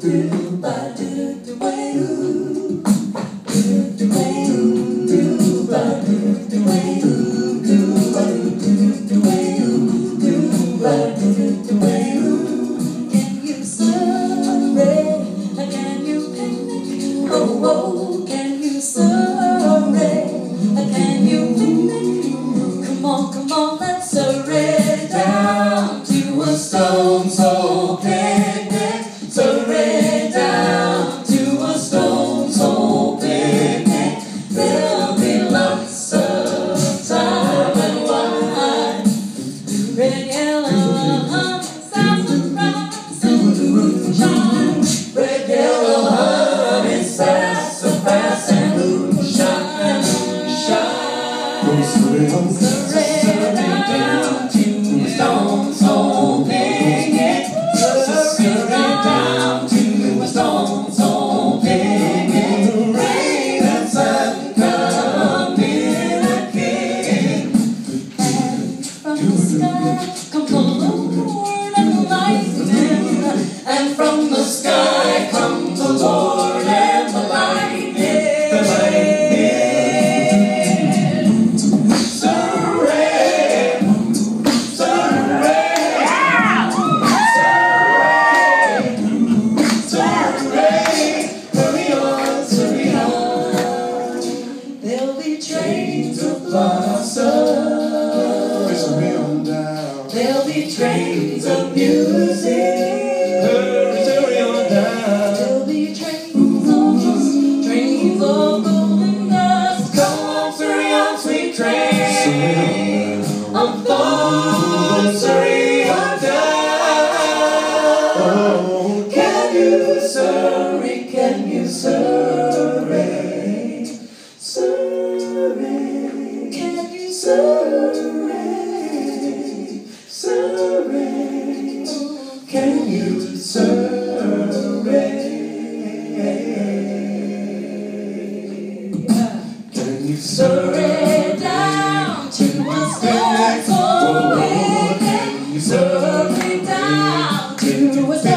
do, ba do. Those riddles chains of blossom. Whistle me on down. There'll be trains of music. Surrender down to a step forward. Surrender down to a step